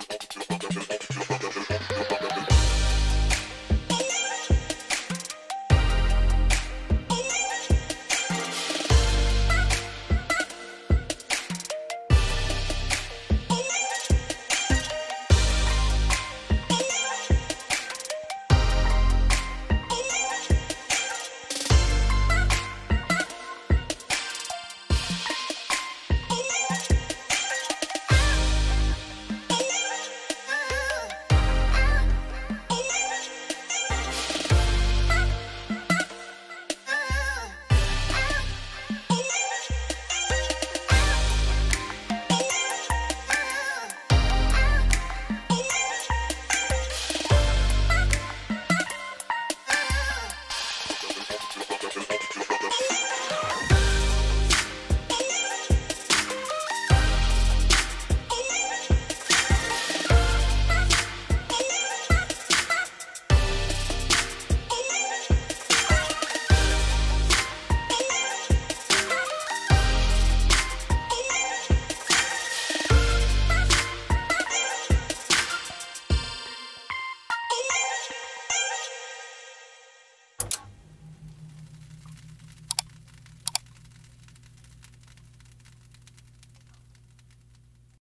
to, to, to,